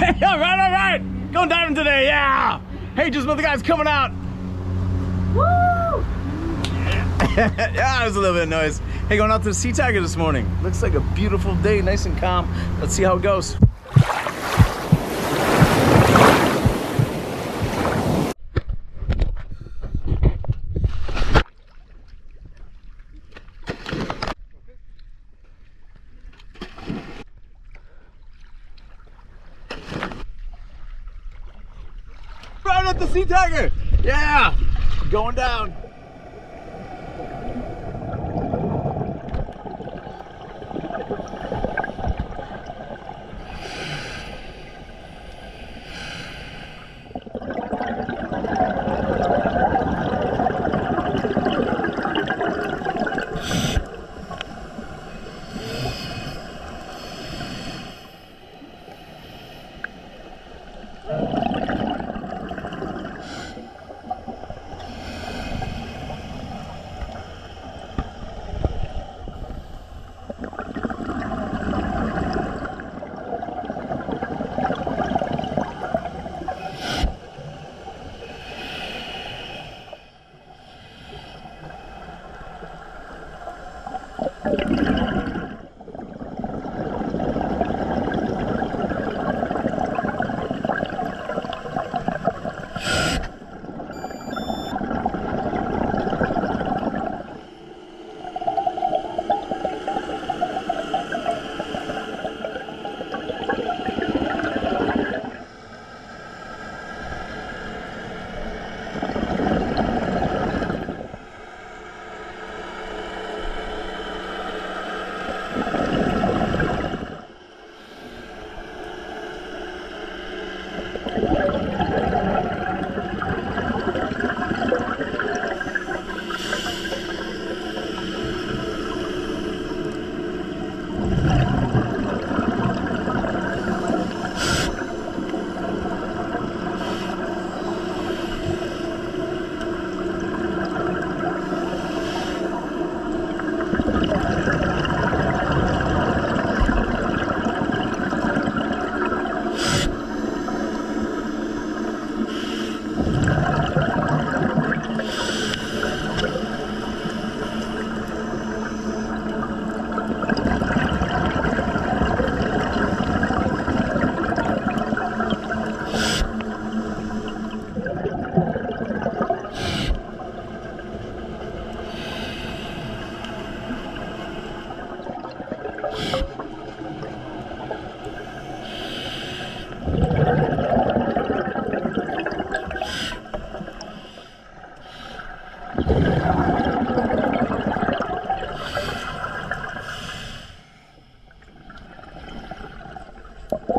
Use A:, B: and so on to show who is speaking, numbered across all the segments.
A: all right, all right. Going diving today, yeah. Hey, just know the guy's coming out. Woo! yeah, there's a little bit of noise. Hey, going out to the Sea Tiger this morning. Looks like a beautiful day, nice and calm. Let's see how it goes. Right at the Sea Tiger. Yeah, going down.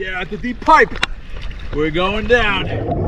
A: At the deep pipe. We're going down.